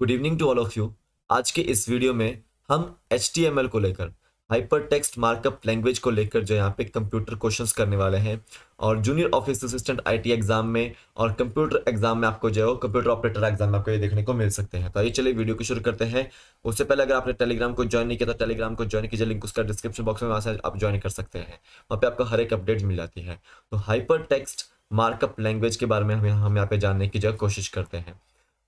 Good evening to all of you आज के इस वीडियो में हम एचटीएमएल को लेकर हाइपर टेक्स्ट मार्कअप लैंग्वेज को लेकर जो यहाँ पे कंप्यूटर क्वेश्चंस करने वाले हैं और junior office assistant IT exam में और कंप्यूटर एग्ज़ाम में आपको जो है कंप्यूटर ऑपरेटर एग्ज़ाम में आपको ये देखने को मिल सकते हैं। तो आइए चलिए वीडियो को शुरू करते हैं। उससे पहले अगर आपने टेलीग्राम को ज्वाइन नहीं किया तो टेलीग्राम को ज्वाइन कीजिए। लिंक उसका डिस्क्रिप्शन बॉक्स में, वहाँ से आप ज्वाइन कर सकते हैं। वहाँ पे आपको हर एक अपडेट मिल जाती है। तो हाइपर टेक्स्ट मार्कअप लैंग्वेज के बारे में हम यहाँ पे जानने की जो कोशिश करते हैं।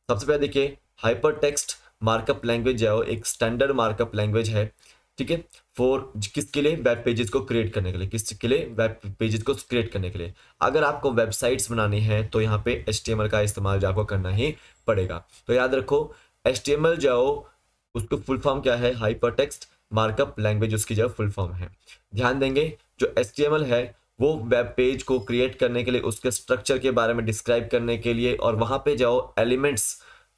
सबसे पहले देखिए हाइपर टेक्स्ट मार्कअप लैंग्वेज है एक स्टैंडर्ड मार्कअप लैंग्वेज है, ठीक है? फॉर किसके लिए? वेब पेजेस को क्रिएट करने के लिए। किसके लिए? वेब पेजेस को क्रिएट करने के लिए। अगर आपको वेबसाइट्स बनानी है तो यहाँ पे एच का इस्तेमाल आपको करना ही पड़ेगा। तो याद रखो एच जो उसको फुल फॉर्म क्या है? हाइपर टेक्स्ट मार्कअप लैंग्वेज उसकी जो फुल फॉर्म है। ध्यान देंगे, जो एच है वो वेब पेज को क्रिएट करने के लिए, उसके स्ट्रक्चर के बारे में डिस्क्राइब करने के लिए और वहाँ पे जाओ एलिमेंट्स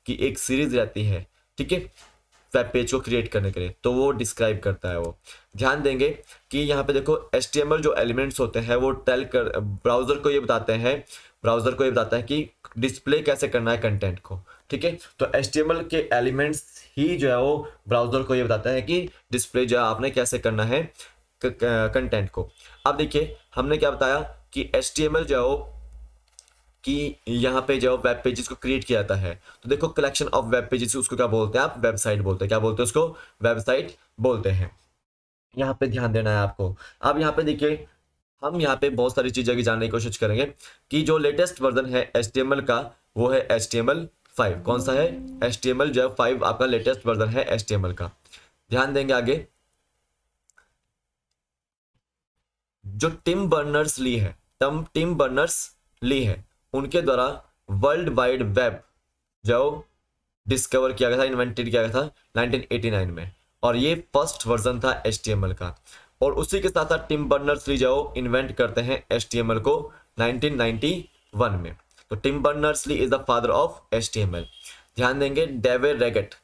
की एक सीरीज़ रहती है, ठीक है? वेब पेज को क्रिएट करने के लिए तो वो डिस्क्राइब करता है वो। ध्यान देंगे कि यहाँ पे देखो एच जो एलिमेंट्स होते हैं, वो टेल कर ब्राउज़र को ये बताते हैं ब्राउज़र को ये बताता है कि डिस्प्ले कैसे करना है कंटेंट को, ठीक है? तो एचटीएमएल के एलिमेंट्स ही जो है वो ब्राउज़र को ये बताता है कि डिस्प्ले जो है आपने कैसे करना है कंटेंट को। अब देखिए हमने क्या बताया कि एच जो है कि यहाँ पे जो वेब पेजेस को क्रिएट किया जाता है। तो देखो कलेक्शन ऑफ़ वेब पेजेस उसको क्या बोलते हैं आप? वेबसाइट बोलते हैं। क्या बोलते हैं उसको? वेबसाइट बोलते हैं। यहाँ पे ध्यान देना है आपको। अब यहाँ पे देखिए, हम यहाँ पे बहुत सारी चीज़ें की जानने की कोशिश करेंगे कि जो लेटेस्ट वर्जन है एच का, वो है एच फाइव कौन सा है? एस एच जो है फाइव आपका लेटेस्ट वर्जन है एच का। ध्यान देंगे आगे। जो टिम बर्नर्स ली है टम टिम बर्नर्स ली है, उनके द्वारा वर्ल्ड वाइड वेब जो डिस्कवर किया गया था इन्वेंटेड किया गया था 1989 में। और ये फ़र्स्ट वर्जन था एच का। और उसी के साथ साथ टिम बर्नर्स ली जाओ इन्वेंट करते हैं एचटीएमएल को 1991 में। तो Tim Berners Lee is the father of H ध्यान देंगे डेवे रेगेट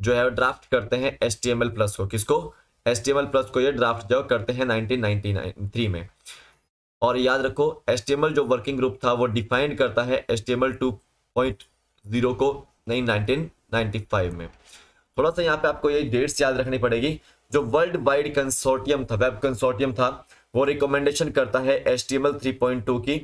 जो है ड्राफ्ट करते हैं एच प्लस को। किसको? एच प्लस को ये ड्राफ्ट जो करते हैं 1993 में। और याद रखो एच जो वर्किंग ग्रुप था, वो डिफाइन करता है H T M L two point zero को, नहीं 1995 में। थोड़ा सा यहाँ पे आपको ये डेट्स याद रखनी पड़ेगी। जो वर्ल्ड वाइड कंसोर्टियम था, वेब कंसोर्टियम था, वो रिकमेंडेशन करता है H T M L three point two की,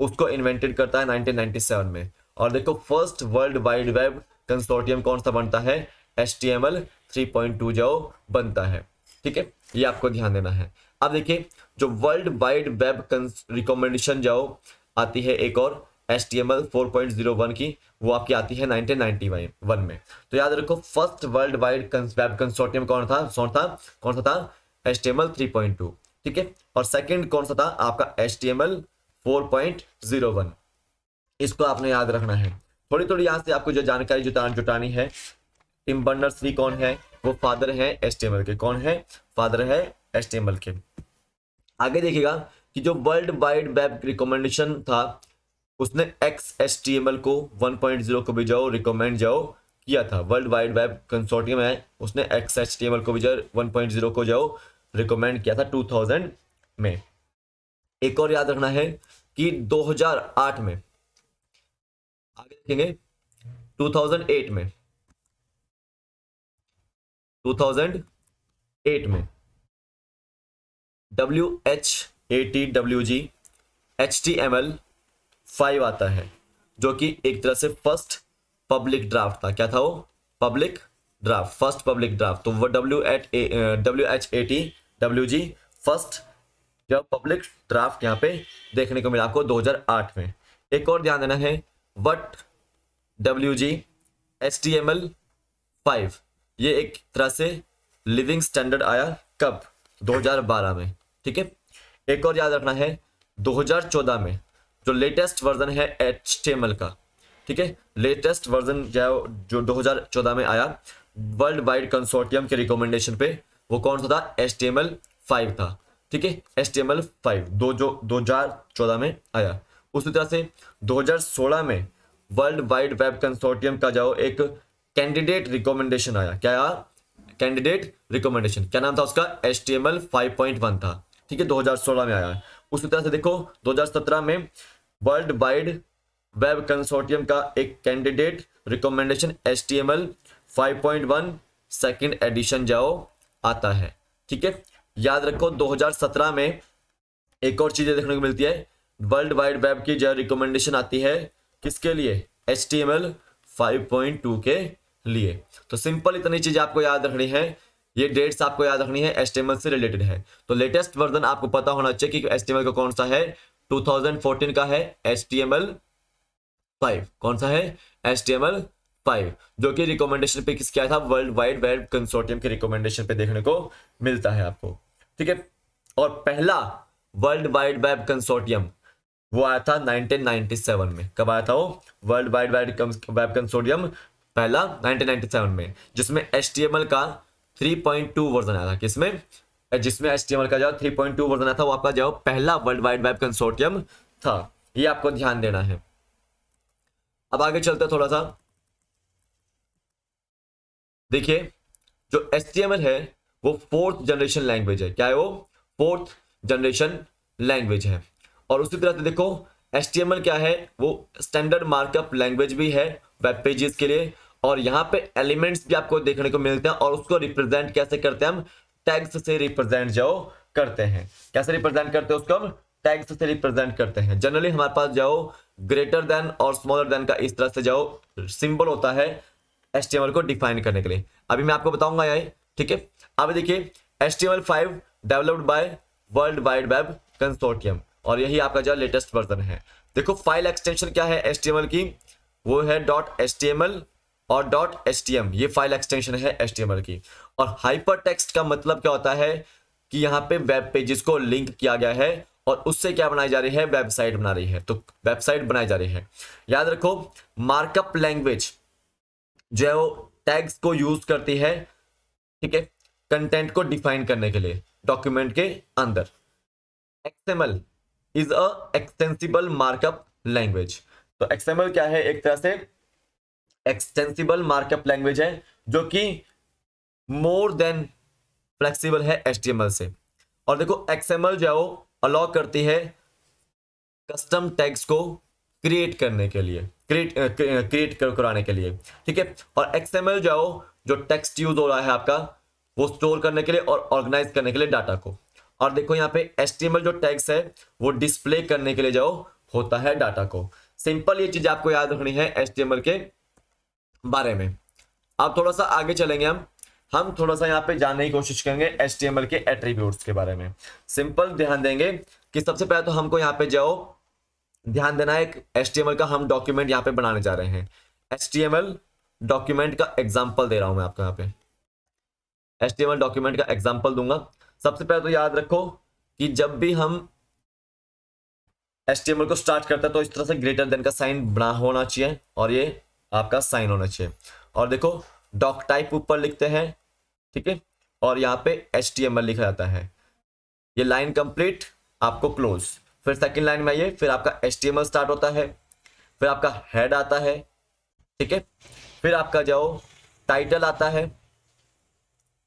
उसको इन्वेंटेड करता है 1997 में। और देखो first world wide web consortium कौन सा बनता है? H T M L three point two जो बनता है। ठीक है? ये आपको ध्यान देना है। अब देखिए, जो वर्ल्ड वाइड वेब रिकमेंडेशन जाओ, आती है एक और H T M L four point zero one की, वो आपकी आती है नाइनटीन नाइनटी वन में। तो याद रखो first world wide web consortium कौन था? कौन था? कौन सा था? H T M L three point two ठीक है? और सेकेंड कौन सा था? आपका H T M L four point zero one इसको आपने याद रखना है। थोड़ी थोड़ी यहाँ से आपको जो जानकारी जुटान जुटानी है टिम बर्नर्स थ्री कौन है? वो फादर है एस के। कौन है? फादर है एस के। आगे देखिएगा कि जो वर्ल्ड वाइड वेब रिकमेंडेशन था, उसने एक्स एस को 1.0 को भी जाओ रिकमेंड जाओ किया था। वर्ल्ड वाइड वेब कंसोर्टियम है, उसने एक्स एल को भी जाओ 1.0 को जाओ रिकमेंड किया था 2000 में। एक और याद रखना है कि 2008 में, आगे देखेंगे 2008 में 2008 में। W H A T W G H T M L five आता है, जो कि एक तरह से फ़र्स्ट पब्लिक ड्राफ्ट था। क्या था वो? Public draft first public draft तो वो W at W H A T W G first जब पब्लिक ड्राफ्ट यहाँ पे देखने को मिला आपको 2008 में। एक और ध्यान देना है what W G H T M L five ये एक तरह से लिविंग स्टैंडर्ड आया कब? 2012 में, ठीक है? एक और याद रखना है 2014 में, जो लेटेस्ट वर्जन है एचटीएमएल का, ठीक है? लेटेस्ट वर्जन जो जो 2014 में आया वर्ल्ड वाइड कंसोर्टियम के रिकमेंडेशन पे, वो कौन सा था? एच फाइव था, ठीक है? एच फाइव दो जो 2014 में आया। उसी तरह से 2016 में वर्ल्ड वाइड वेब कंसोर्टियम का जो एक कैंडिडेट रिकमेंडेशन आया। क्या आया कैंडिडेट रिकमेंडेशन क्या नाम था उसका? H T M L five point one था। ठीक है 2016 में आया उसी तरह से देखो 2017 में वर्ल्ड वाइड वेब कंसोर्टियम का एक candidate recommendation H T M L five point one second edition जाओ, आता है। ठीक है? याद रखो 2017 में एक और चीज़ें देखने को मिलती है। वर्ल्ड वाइड वेब की जो रिकमेंडेशन आती है, किसके लिए? H T M L five point two के लिए। तो सिंपल इतनी चीज़ आपको याद रखनी है। ये डेट्स आपको याद रखनी है एच से रिलेटेड है। तो लेटेस्ट वर्जन आपको पता होना चाहिए कि एच का कौन सा है। 2014 का है H T M L five कौन सा है? H T M L five जो कि रिकमेंडेशन पे किसके आया था? वर्ल्ड वाइड वेब कंसोर्टियम के रिकमेंडेशन पे देखने को मिलता है आपको। ठीक है? और पहला वर्ल्ड वाइड वेब कंसोर्टियम वो आया था 1997 में। कब आया था वो? वर्ल्ड वाइड वेब कंसोर्टियम पहला 1997 में, जिसमें HTML का 3.2 वर्जन आया था। किसमें? जिसमें HTML का जो 3.2 वर्जन आया था, वो आपका जो पहला वर्ल्ड वाइड वेब कंसोर्टियम था। ये आपको ध्यान देना है। अब आगे चलते थोड़ा सा। देखिए, जो एच है, वो फोर्थ जनरेशन लैंग्वेज है। क्या है वो? फोर्थ जनरेशन लैंग्वेज है। और उसी तरह से देखो एच क्या है? वो स्टैंडर्ड मार्कअप लैंग्वेज भी है वेब पेजेस के लिए। और यहाँ पे एलिमेंट्स भी आपको देखने को मिलते हैं और उसको रिप्रेजेंट कैसे करते हैं हम? टैग्स से रिप्रेजेंट जाओ, करते हैं। कैसे रिप्रेजेंट करते हैं उसको हम? टैग्स से रिप्रेजेंट करते हैं। जनरली हमारे पास जाओ ग्रेटर देन और स्मॉलर देन का इस तरह से जाओ। सिंबल होता है एच को डिफाइन करने के लिए। अभी मैं आपको बताऊँगा यही ठीक है? अब देखिए H T developed by world wide web consortium और यही आपका जो लेटेस्ट वर्जन है। देखो फ़ाइल एक्सटेंशन क्या है एच की? वो है डॉट एच और डॉट एच ये फ़ाइल एक्सटेंशन है एच की। और हाइपर टेक्स्ट का मतलब क्या होता है कि यहाँ पे वेब पेजेस को लिंक किया गया है और उससे क्या बनाई जा रही है? वेबसाइट बना रही है। तो वेबसाइट बनाई जा रही है। याद रखो मार्कअप लैंग्वेज जो है वो टैग्स को यूज़ करती है, ठीक है कंटेंट को डिफाइन करने के लिए डॉक्यूमेंट के अंदर। XML is a extensible markup language तो एक्सएमएल क्या है? एक तरह से एक्सटेंसिबल मार्कअप लैंग्वेज है, जो कि मोर देन फ्लेक्सिबल है HTML से। और देखो एक्सएमएल जो है वो अलाउ करती है कस्टम टैग्स को क्रिएट करने के लिए क्रिएट क्रिएट कराने के लिए, ठीक है? और एक्सएमएल जो है वो, जो टेक्स्ट यूज़ हो रहा है आपका, वो स्टोर करने के लिए और ऑर्गेनाइज करने के लिए डाटा को। और देखो, यहाँ पे HTML जो टैग्स है, वो डिस्प्ले करने के लिए जाओ होता है डाटा को। सिंपल ये चीज़ आपको याद रखनी है एच के बारे में। अब थोड़ा सा आगे चलेंगे हम। हम थोड़ा सा यहाँ पे जानने की कोशिश करेंगे एच के एट्रीब्यूट्स के बारे में। सिंपल ध्यान देंगे कि सबसे पहले तो हमको यहाँ पे जाओ। ध्यान देना है एक एच का हम डॉक्यूमेंट यहाँ पे बनाने जा रहे हैं। एच डॉक्यूमेंट का एग्ज़ाम्पल दे रहा हूँ मैं आपको यहाँ पे। एच डॉक्यूमेंट का एग्ज़ाम्पल दूँगा। सबसे पहले तो याद रखो कि जब भी हम एच को स्टार्ट करते हैं तो इस तरह से ग्रेटर देन का साइन बना होना चाहिए और ये आपका साइन होना चाहिए। और देखो डॉक टाइप ऊपर लिखते हैं, ठीक है? और यहाँ पे एच लिखा जाता है। ये लाइन कंप्लीट आपको क्लोज फिर सेकंड लाइन में आइए, फिर आपका एच स्टार्ट होता है, फिर आपका हेड आता है, ठीक है? फिर आपका जाओ टाइटल आता है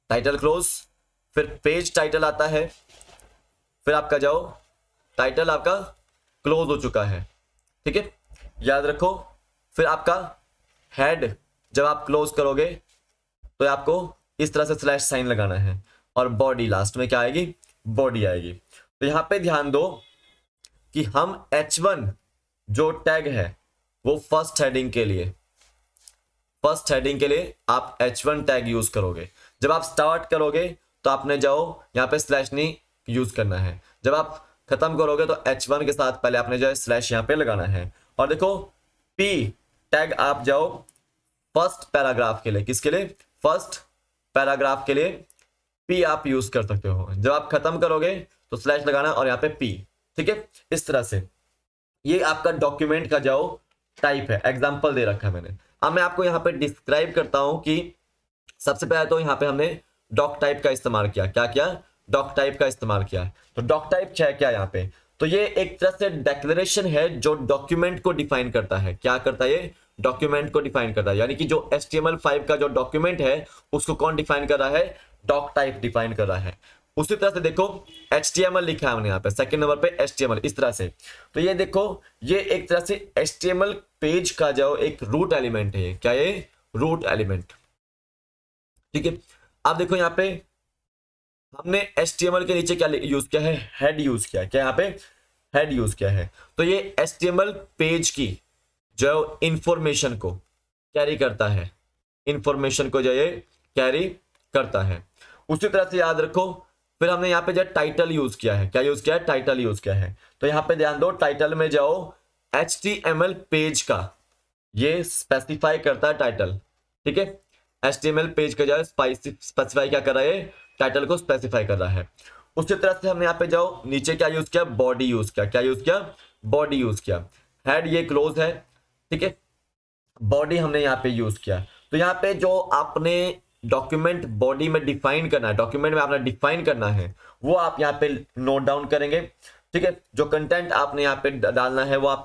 टाइटल क्लोज फिर पेज टाइटल आता है, फिर आपका जाओ टाइटल आपका क्लोज हो चुका है। ठीक है? याद रखो, फिर आपका हेड जब आप क्लोज करोगे तो आपको इस तरह से स्लैश साइन लगाना है और बॉडी लास्ट में क्या आएगी? बॉडी आएगी। तो यहाँ पे ध्यान दो कि हम H1 जो टैग है, वो फ़र्स्ट हेडिंग के लिए फ़र्स्ट हेडिंग के लिए आप H1 टैग यूज़ करोगे। जब आप स्टार्ट करोगे तो आपने जाओ, यहाँ पे स्लैश नहीं यूज़ करना है। जब आप खत्म करोगे तो एच वन के साथ पहले आपने जो है स्लैश यहाँ पे लगाना है। और देखो पी टैग आप जाओ फ़र्स्ट पैराग्राफ के लिए। किसके लिए? फ़र्स्ट पैराग्राफ के लिए पी आप यूज़ कर सकते हो। जब आप खत्म करोगे तो स्लैश लगाना और यहाँ पे पी ठीक है? इस तरह से। ये आपका डॉक्यूमेंट का जाओ टाइप है। एग्ज़ाम्पल दे रखा है मैंने। अब मैं आपको यहाँ पे डिस्क्राइब करता हूँ कि सबसे पहले तो यहाँ पे हमने डॉक टाइप का इस्तेमाल किया। क्या किया? डॉक टाइप का इस्तेमाल किया है। तो डॉक टाइप है, क्या यहाँ पे? तो ये एक तरह से डेक्लेरेशन है जो डॉक्यूमेंट को डिफाइन करता है। क्या करता है ये? डॉक्यूमेंट को डिफाइन करता है। यानी कि जो एच का जो डॉक्यूमेंट है, उसको कौन डिफाइन कर रहा है? डॉक टाइप डिफाइन कर रहा है। उसी तरह से देखो एचटीएमएल लिखा है यहाँ पे। सेकंड नंबर पे एचटीएमएल इस तरह से। तो ये देखो, ये एक तरह से एच पेज का जो एक रूट एलिमेंट है। क्या ये? रूट एलिमेंट ठीक है? आप देखो यहाँ पे हमने एच के नीचे क्या यूज़ किया है? हेड यूज़ किया क्या यहाँ पे? हेड यूज़ किया है। तो ये एच पेज की जो इंफॉर्मेशन को कैरी करता है इंफॉर्मेशन को जो ये कैरी करता है। उसी तरह से याद रखो, फिर हमने यहाँ पे जो टाइटल यूज़ किया है, क्या यूज़ किया है? टाइटल यूज़ किया है। तो यहाँ पे ध्यान दो टाइटल में जाओ एच पेज का ये स्पेसिफाई करता है टाइटल ठीक है? एच पेज का जो है स्पेसिफाई क्या कर रहा है? टाइटल को स्पेसिफाई कर रहा है। उसी तरह से हम यहाँ पे जाओ, नीचे क्या यूज़ किया? बॉडी यूज़ किया। क्या यूज़ किया? बॉडी यूज़ किया। हेड ये क्लोज है, ठीक है? बॉडी हमने यहाँ पे यूज़ किया। तो यहाँ पे जो आपने डॉक्यूमेंट बॉडी में डिफाइन करना है डॉक्यूमेंट में आपने डिफाइन करना है, वो आप यहाँ पे नोट डाउन करेंगे, ठीक है? जो कंटेंट आपने यहाँ पे डालना है, वो आप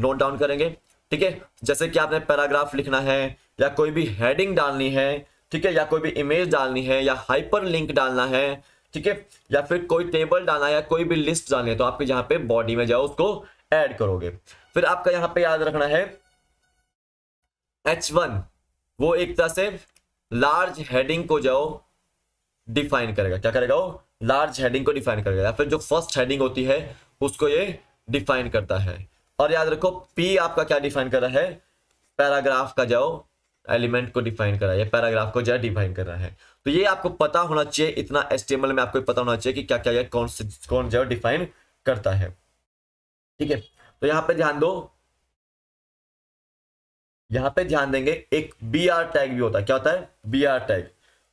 नोट डाउन करेंगे, ठीक है? जैसे कि आपने पैराग्राफ लिखना है या कोई भी हेडिंग डालनी है ठीक है, या कोई भी इमेज डालनी है, या हाइपर लिंक डालना है, ठीक है, या फिर कोई टेबल डालना है, या कोई भी लिस्ट डालनी है तो आपके यहाँ पे बॉडी में जाओ, उसको ऐड करोगे। फिर आपका यहाँ पे याद रखना है H1 वो एक तरह से लार्ज हेडिंग को जाओ डिफाइन करेगा। क्या करेगा वो? लार्ज हेडिंग को डिफाइन करेगा। या फिर जो फ़र्स्ट हेडिंग होती है, उसको ये डिफाइन करता है। और याद रखो पी आपका क्या डिफाइन कर रहा है? पैराग्राफ का जाओ एलिमेंट को डिफाइन कर रहा है पैराग्राफ को जो है डिफाइन कर रहा है। तो ये आपको पता होना चाहिए, इतना एस्टेमल में आपको पता होना चाहिए कि क्या क्या कौन से, कौन जो डिफाइन करता है। ठीक है? तो यहाँ पे ध्यान दो। यहाँ पे ध्यान देंगे, एक बी आर टैग भी होता है। क्या होता है? बी आर टैग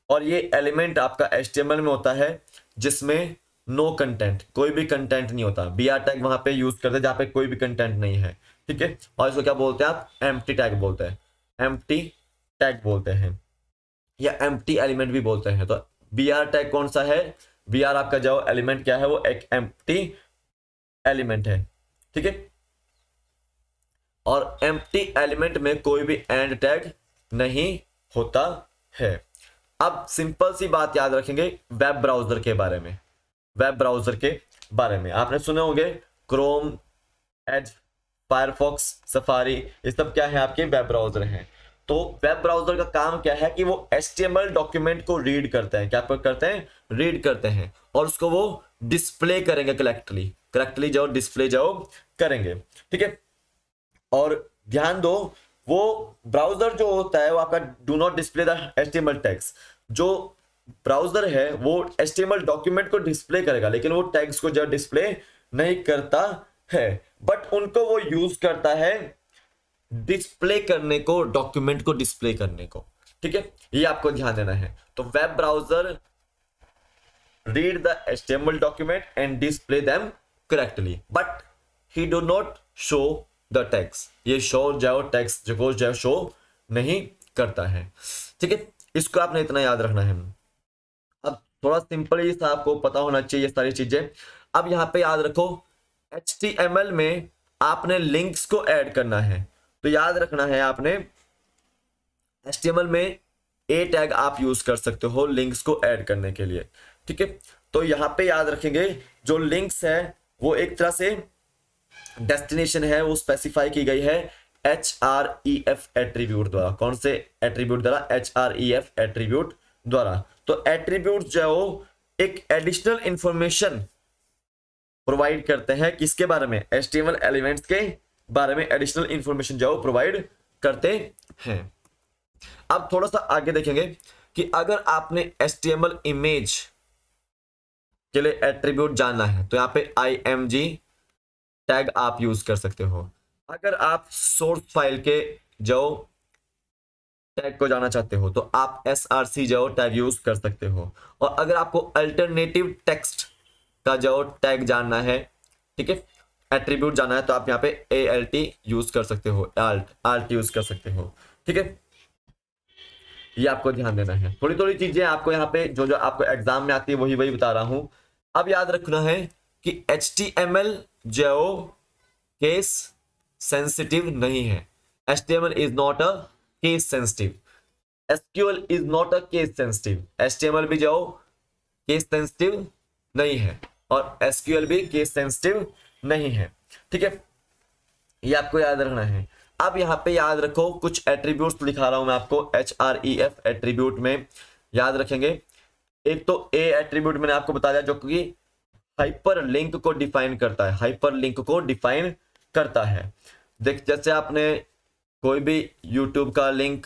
और ये एलिमेंट आपका एच में होता है, जिसमें नो कंटेंट कोई भी कंटेंट नहीं होता। बी आर टैग वहाँ पे यूज़ करते हैं, जहाँ पे कोई भी कंटेंट नहीं है। ठीक है? और इसको क्या बोलते हैं आप? एम टैग बोलते हैं। एम टैग बोलते हैं। या एम एलिमेंट भी बोलते हैं। तो बी आर टैग कौन सा है? बी आर आपका जो एलिमेंट क्या है? वो एक एम एलिमेंट है। ठीक है? और एम्प्टी एलिमेंट में कोई भी एंड टैग नहीं होता है। अब सिंपल सी बात याद रखेंगे वेब ब्राउज़र के बारे में। वेब ब्राउज़र के बारे में। आपने सुने होंगे क्रोम एज फायरफॉक्स सफारी ये सब क्या है आपके? वेब ब्राउज़र हैं। तो वेब ब्राउज़र का काम क्या है कि वो एस डॉक्यूमेंट को रीड करते हैं। क्या करते हैं? रीड करते हैं। और उसको वो डिस्प्ले करेंगे करेक्टली करेक्टली जाओ डिस्प्ले जाओ, करेंगे। ठीक है? और ध्यान दो, वो ब्राउज़र जो होता है, वो आपका do not display the HTML tags जो ब्राउज़र है, वो एस्टिमल डॉक्यूमेंट को डिस्प्ले करेगा, लेकिन वो टैग्स को जो डिस्प्ले नहीं करता है बट उनको वो यूज़ करता है डिस्प्ले करने को डॉक्यूमेंट को डिस्प्ले करने को। ठीक है? ये आपको ध्यान देना है। तो web browser read the HTML document and display them correctly but he do not show the tags ये शो जाओ टैक्स जो जाओ शो नहीं करता है। ठीक है? इसको आपने इतना याद रखना है। अब थोड़ा सिंपल ही आपको पता होना चाहिए ये सारी चीज़ें। अब यहाँ पे याद रखो एचटीएमएल में आपने लिंक्स को ऐड करना है। तो याद रखना है आपने एच में ए टैग आप यूज़ कर सकते हो लिंक्स को ऐड करने के लिए, ठीक है? तो यहाँ पे याद रखेंगे, जो लिंक्स है, वो एक तरह से डेस्टिनेशन है, वो स्पेसिफाई की गई है H R E F attribute द्वारा। कौन से एट्रीब्यूट द्वारा? H R E F attribute द्वारा। तो एट्रीब्यूट जो है वो एक एडिशनल इंफॉर्मेशन प्रोवाइड करते हैं किसके बारे में? एस्टिमल एलिमेंट्स के बारे में एडिशनल इंफॉर्मेशन जो प्रोवाइड करते हैं। अब थोड़ा सा आगे देखेंगे कि अगर आपने एस इमेज के लिए एट्रीब्यूट जानना है तो यहाँ पे जी टैग आप यूज़ कर सकते हो। अगर आप सोर्स फ़ाइल के जो टैग को जाना चाहते हो तो आप एस आर सी जो टैग यूज़ कर सकते हो। और अगर आपको अल्टरनेटिव टेक्स्ट का जो टैग जानना है, ठीक है? एट्रीब्यूट जाना है तो आप यहाँ पे ए एल टी यूज़ कर सकते हो आल्ट आल्ट यूज़ कर सकते हो, ठीक है? ये आपको ध्यान देना है। थोड़ी थोड़ी चीज़ें आपको यहाँ पे जो जो आपको एग्ज़ाम में आती है, वही वही बता रहा हूँ। अब याद रखना है कि एच टी एम एल जो केस सेंसिटिव नहीं है। H T M L is not a case sensitive SQL is not a case sensitive H T M L भी जो केस सेंसिटिव नहीं है। और एसक्यूएल भी केस सेंसिटिव नहीं है। ठीक है? ये आपको याद रखना है। अब यहाँ पे याद रखो, कुछ एट्रीब्यूट लिखा रहा हूँ मैं आपको। H R E F attribute में याद रखेंगे। एक तो ए एट्रीब्यूट मैंने आपको बता दिया, जो कि हाइपर लिंक को डिफाइन करता है। हाइपर लिंक को डिफाइन करता है। देख, जैसे आपने कोई भी यूट्यूब का लिंक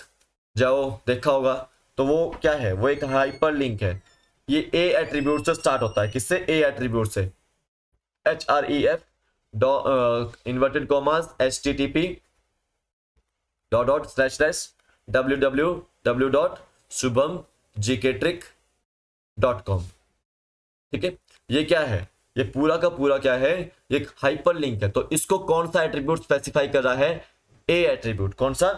जाओ, देखा होगा तो वो क्या है? वो एक हाइपर लिंक है। ये ए एट्रीब्यूट से स्टार्ट होता है। किससे? ए एट्रीब्यूट से। H R E F inverted commas H T T P dot dot slash slash W W W dot Shubham G K trick dot com ठीक है? ये क्या है? ये पूरा का पूरा क्या है? ये हाइपर लिंक है। तो इसको कौन सा एट्रीब्यूट स्पेसिफाई कर रहा है? ए एट्रीब्यूट कौन सा?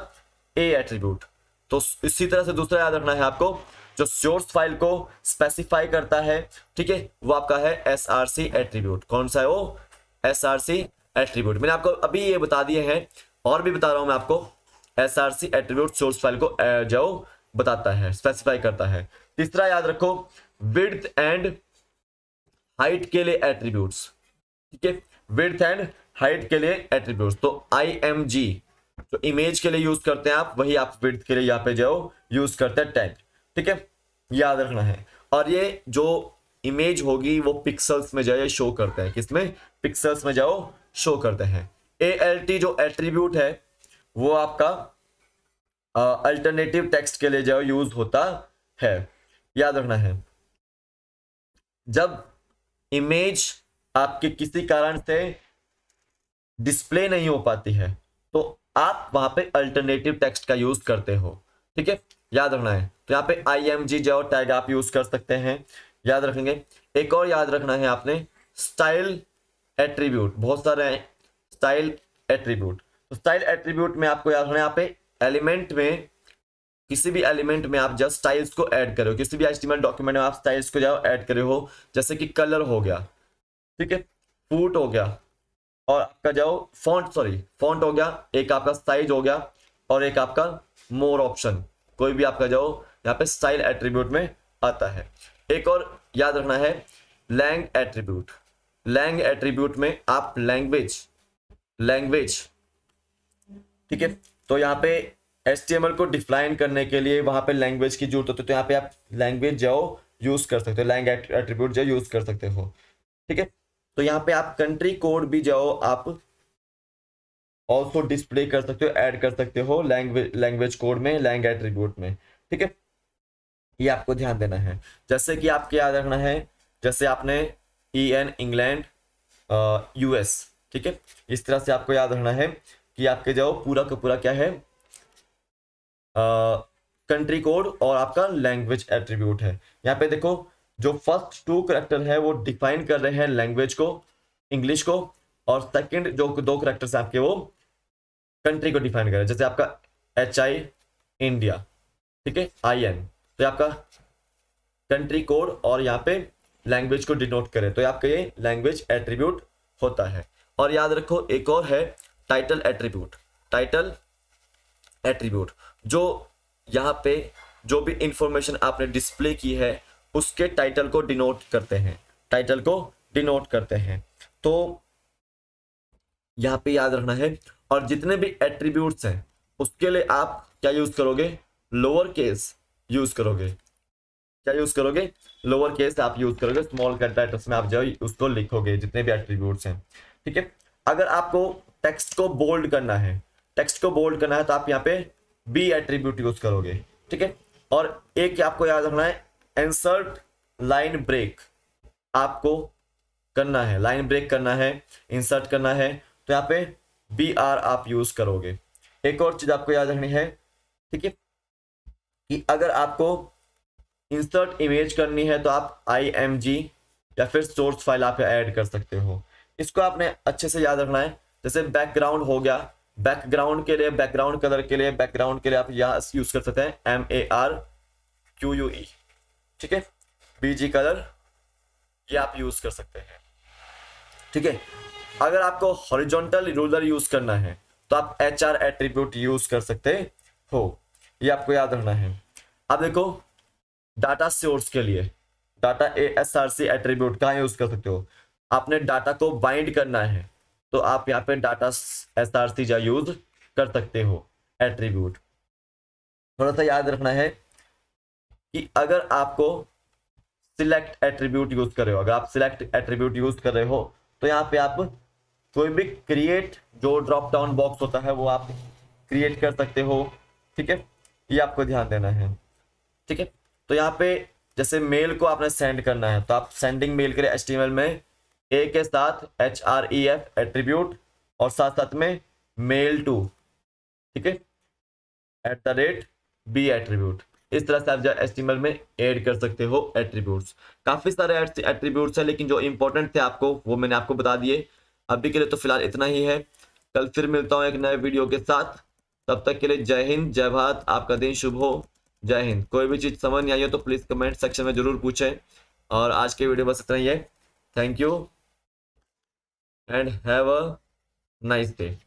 ए एट्रीब्यूट तो इसी तरह से दूसरा याद रखना है आपको। जो सोर्स फ़ाइल को स्पेसिफाई करता है, ठीक है? वो आपका है एस आर सी एट्रीब्यूट कौन सा है वो? एस आर सी एट्रीब्यूट मैंने आपको अभी ये बता दिए हैं, और भी बता रहा हूँ मैं आपको। S R C attribute source file को जो बताता है स्पेसिफाई करता है। तीसरा याद रखो? विड्थ एंड हाइट के लिए एट्रीब्यूट्स ठीक है? विड्थ एंड हाइट के लिए एट्रीब्यूट्स तो आई एम जी जो इमेज के लिए यूज़ करते हैं आप, वही आप विड्थ के लिए यहाँ पे जो यूज़ करते हैं टैग ठीक है? याद रखना है। और ये जो इमेज होगी, वो पिक्सल्स में जाए शो करते हैं। किसमें? पिक्सल्स में जाओ शो करते हैं। ए एल टी जो एट्रीब्यूट है, वो आपका अल्टरनेटिव टेक्स्ट के लिए जो यूज़ होता है। याद रखना है। जब इमेज आपके किसी कारण से डिस्प्ले नहीं हो पाती है तो आप वहाँ पे अल्टरनेटिव टेक्स्ट का यूज़ करते हो। ठीक है? याद रखना है। तो यहाँ पे आई एम जी जो टैग आप यूज़ कर सकते हैं। याद रखेंगे। एक और याद रखना है आपने स्टाइल एट्रीब्यूट बहुत सारे हैं स्टाइल एट्रीब्यूट तो स्टाइल एट्रीब्यूट में आपको याद रखना है, यहाँ पे एलिमेंट में, किसी भी एलिमेंट में आप जस्ट स्टाइल्स को ऐड करो किसी भी एस्टिमेट डॉक्यूमेंट में आप स्टाइल्स को जाओ ऐड करे हो, जैसे कि कलर हो गया, ठीक है? फूट हो गया, और आपका जाओ फॉन्ट सॉरी फॉन्ट हो गया, एक आपका साइज़ हो गया, और एक आपका मोर ऑप्शन कोई भी आपका जाओ, यहाँ पे स्टाइल एट्रीब्यूट में आता है। एक और याद रखना है लैंग एट्रीब्यूट लैंग एट्रीब्यूट में आप लैंग्वेज लैंग्वेज ठीक है? तो यहाँ पे एस को डिफाइन करने के लिए वहाँ पे लैंग्वेज की ज़रूरत होती है तो यहाँ पे आप लैंग्वेज जाओ यूज़ कर सकते हो। लैंग एट्रीब्यूट जो यूज़ कर सकते हो, ठीक है? तो यहाँ पे आप कंट्री कोड भी जाओ, आप ऑल्सो डिस्प्ले कर सकते हो ऐड कर सकते हो लैंग्वेज लैंग्वेज कोड में लैंग एट्रीब्यूट में, ठीक है? ये आपको ध्यान देना है। जैसे कि आपके याद रखना है, जैसे आपने ई एन इंग्लैंड यूएस ठीक है? इस तरह से आपको याद रखना है कि आपके जो पूरा का पूरा क्या है? कंट्री कोड और आपका लैंग्वेज एट्रीब्यूट है। यहाँ पे देखो, जो फ़र्स्ट टू करेक्टर है, वो डिफाइन कर रहे हैं लैंग्वेज को इंग्लिश को, और सेकंड जो दो करेक्टर्स आपके वो कंट्री को डिफाइन कर, जैसे आपका एच आई इंडिया ठीक है? आई एन तो आपका कंट्री कोड और यहाँ पे लैंग्वेज को डिनोट करें तो आपका ये लैंग्वेज एट्रीब्यूट होता है। और याद रखो, एक और है टाइटल एट्रीब्यूट टाइटल एट्रीब्यूट जो यहाँ पे जो भी इंफॉर्मेशन आपने डिस्प्ले की है, उसके टाइटल को डिनोट करते हैं टाइटल को डिनोट करते हैं। तो यहाँ पे याद रखना है और जितने भी एट्रीब्यूट्स हैं, उसके लिए आप क्या यूज़ करोगे? लोअर केस यूज़ करोगे। क्या यूज़ करोगे? लोअर केस आप यूज़ करोगे स्मॉल कैरेक्टर्स में आप जो उसको लिखोगे, जितने भी एट्रीब्यूट्स हैं। ठीक है? अगर आपको टेक्स्ट को बोल्ड करना है टेक्स्ट को बोल्ड करना है तो आप यहाँ पे बी एट्रीब्यूट यूज़ करोगे। ठीक है? और एक आपको याद रखना है? इंसर्ट लाइन ब्रेक आपको करना है। लाइन ब्रेक करना है इंसर्ट करना है। तो यहाँ पे बी आर आप यूज़ करोगे। एक और चीज़ आपको याद रखनी है, ठीक है? कि अगर आपको इंसर्ट इमेज करनी है तो आप आई एम जी या फिर सोर्स फ़ाइल आप ऐड कर सकते हो। इसको आपने अच्छे से याद रखना है। जैसे बैकग्राउंड हो गया। बैकग्राउंड के लिए बैकग्राउंड कलर के लिए बैकग्राउंड के लिए आप यहाँ यूज़ कर सकते हैं। M A R Q U E ठीक है? बी जी कलर ये आप यूज़ कर सकते हैं। ठीक है? अगर आपको हॉरिजॉन्टल रूलर यूज़ करना है तो आप एच आर एट्रीब्यूट यूज़ कर सकते हो। ये आपको याद रखना है। अब देखो डाटा सोर्स के लिए data A S R C attribute कहाँ यूज़ कर सकते हो? आपने डाटा को बाइंड करना है तो आप यहाँ पे data S R C use कर सकते हो एट्रीब्यूट थोड़ा सा याद रखना है कि अगर आपको सिलेक्ट एट्रीब्यूट यूज़ कर रहे हो, अगर आप सिलेक्ट एट्रीब्यूट यूज़ कर रहे हो तो यहाँ पे आप कोई भी क्रिएट जो ड्रॉप डाउन बॉक्स होता है, वो आप क्रिएट कर सकते हो, ठीक है? ये आपको ध्यान देना है, ठीक है? तो यहाँ पे जैसे मेल को आपने सेंड करना है तो आप सेंडिंग मेल करें एच में ए के साथ H R E F attribute और साथ साथ में मेल टू ठीक है? At the rate B attribute इस तरह से आप जो एच में ऐड कर सकते हो एट्रीब्यूट्स काफ़ी सारे एट्रीब्यूट्स हैं, लेकिन जो इंपॉर्टेंट थे आपको, वो मैंने आपको बता दिए। अभी के लिए तो फ़िलहाल इतना ही है। कल फिर मिलता हूँ एक नए वीडियो के साथ। तब तक के लिए जय हिंद, जय भारत। आपका दिन शुभ हो। जय हिंद। कोई भी चीज़ समझ नहीं आई हो तो प्लीज़ कमेंट सेक्शन में ज़रूर पूछें। और आज के वीडियो बस इतना ही है। Thank you and have a nice day